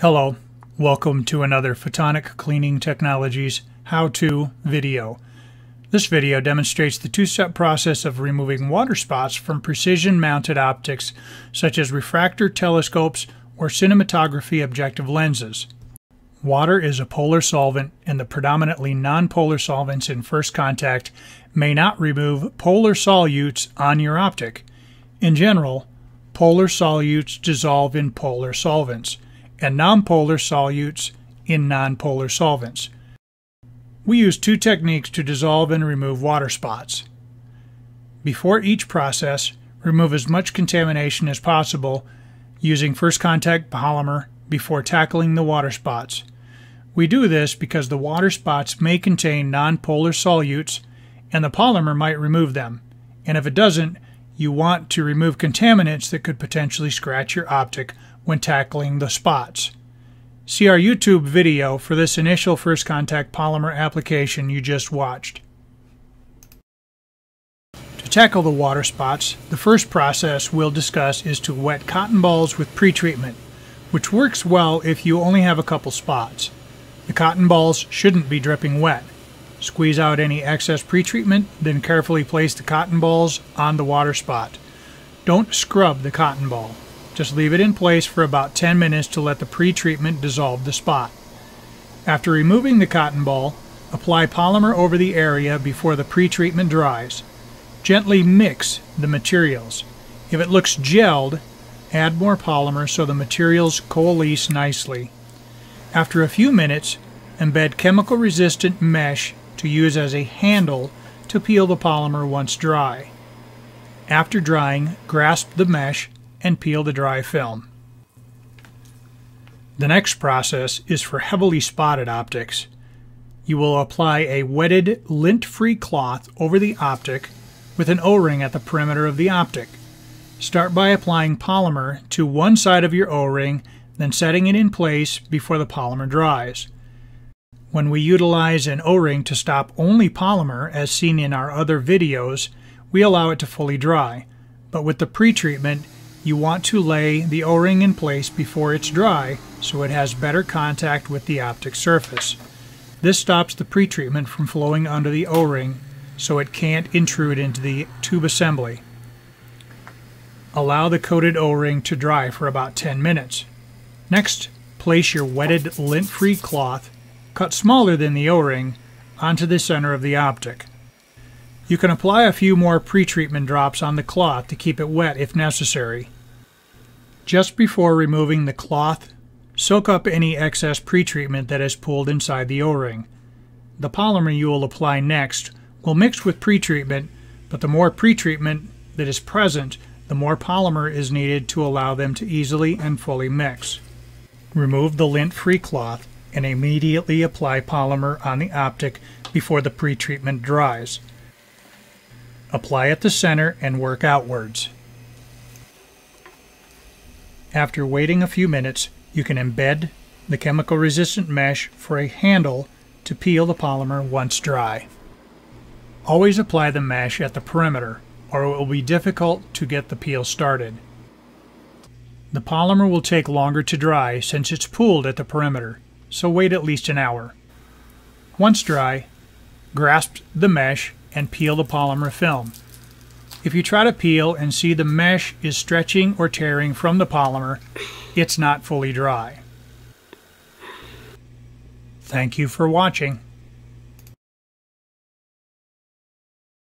Hello, welcome to another Photonic Cleaning Technologies how-to video. This video demonstrates the two-step process of removing water spots from precision-mounted optics such as refractor telescopes or cinematography objective lenses. Water is a polar solvent and the predominantly nonpolar solvents in first contact may not remove polar solutes on your optic. In general, polar solutes dissolve in polar solvents and nonpolar solutes in nonpolar solvents. We use two techniques to dissolve and remove water spots. Before each process, remove as much contamination as possible using first contact polymer before tackling the water spots. We do this because the water spots may contain nonpolar solutes and the polymer might remove them. And if it doesn't, you want to remove contaminants that could potentially scratch your optic when tackling the spots. See our YouTube video for this initial first contact polymer application you just watched. To tackle the water spots, the first process we'll discuss is to wet cotton balls with pretreatment, which works well if you only have a couple spots. The cotton balls shouldn't be dripping wet. Squeeze out any excess pretreatment, then carefully place the cotton balls on the water spot. Don't scrub the cotton ball. Just leave it in place for about 10 minutes to let the pretreatment dissolve the spot. After removing the cotton ball, apply polymer over the area before the pretreatment dries. Gently mix the materials. If it looks gelled, add more polymer so the materials coalesce nicely. After a few minutes, embed chemical resistant mesh to use as a handle to peel the polymer once dry. After drying, grasp the mesh and peel the dry film. The next process is for heavily spotted optics. You will apply a wetted lint-free cloth over the optic with an O-ring at the perimeter of the optic. Start by applying polymer to one side of your O-ring, then setting it in place before the polymer dries. When we utilize an O-ring to stop only polymer, as seen in our other videos, we allow it to fully dry. But with the pretreatment, you want to lay the O-ring in place before it's dry so it has better contact with the optic surface. This stops the pretreatment from flowing under the O-ring so it can't intrude into the tube assembly. Allow the coated O-ring to dry for about 10 minutes. Next, place your wetted lint-free cloth cut smaller than the O-ring, onto the center of the optic. You can apply a few more pretreatment drops on the cloth to keep it wet if necessary. Just before removing the cloth, soak up any excess pretreatment that is pooled inside the O-ring. The polymer you will apply next will mix with pretreatment, but the more pretreatment that is present, the more polymer is needed to allow them to easily and fully mix. Remove the lint-free cloth and immediately apply polymer on the optic before the pretreatment dries. Apply at the center and work outwards. After waiting a few minutes, you can embed the chemical resistant mesh for a handle to peel the polymer once dry. Always apply the mesh at the perimeter or it will be difficult to get the peel started. The polymer will take longer to dry since it's pooled at the perimeter so wait at least an hour. Once dry, grasp the mesh and peel the polymer film. If you try to peel and see the mesh is stretching or tearing from the polymer, it's not fully dry. Thank you for watching.